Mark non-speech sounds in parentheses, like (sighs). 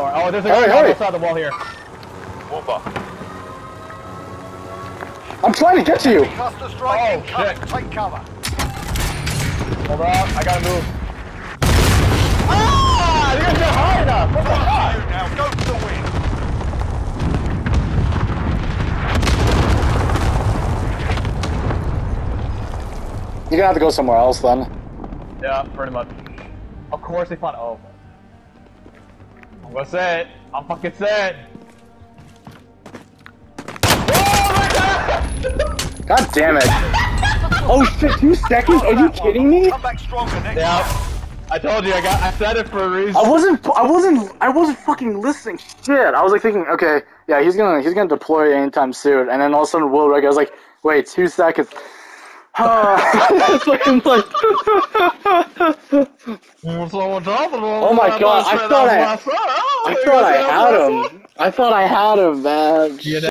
Or, oh, there's a Hurry, guy hurry. outside the wall here. Whopper. I'm trying to get to you. Cluster strike Oh, incoming. shit. Take cover. Hold on, I gotta move. Ah! You guys are high enough! What the fuck? Now go for the win. You're gonna have to go somewhere else then. Yeah, pretty much. Of course they found. Oh. I'm gonna say it. I'm fucking set. Oh my god! God damn it. Oh shit, two seconds? Are you kidding me? Come back stronger next yeah. I told you, I got. I said it for a reason. I wasn't. I wasn't. I wasn't fucking listening. Shit. I was like thinking, okay, yeah, he's gonna he's gonna deploy anytime soon. And then all of a sudden, Will Reg, I was like, wait, two seconds. (sighs) It's like, (laughs) I'm like, oh my God, I thought I- I (laughs) thought I had him. I thought I had him, man. You know-